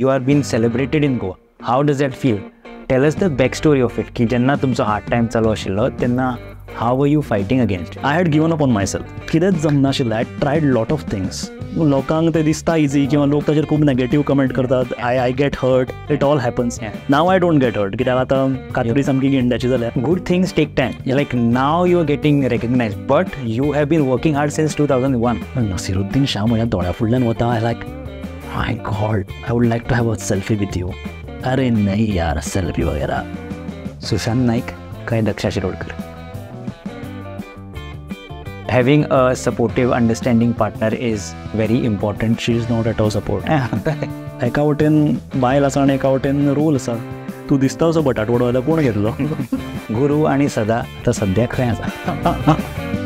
You are been celebrated in Goa how does that feel tell us the back story of it की जेन्ना तुमचो hard time चालू आशिल्लो तेन्ना how were you fighting against I had given up on myself कितेंच जमनाशिल्लें I tried lot of things लोकांक ते दिसता इजी किंवा लोक ताचेर खूब नेगेटीव कमेंट करतात. I I get hurt it all happens. Now I don't get hurt कित्याक आतां कातडी सामकी गेंड्याची जाल्या good things take time. Like now you are getting recognized, but you have been working hard since 2001. Naseeruddin Shah म्हज्या दोळ्या फुडल्यान वता like my God I would like to have a selfie with you अरे नाही यार सेल्फी वगैरे सुशांत नाईक काय Daksha Shirodkar? Having a supportive, understanding partner is very important. She is not at all support एका वटेन बायल आसा आनी एका वटेन रोल आसा तूं दिसता असो बटाट वडो जाल्यार कोण घेतलो? गुरु आणि सदा तर सध्या खंय आसा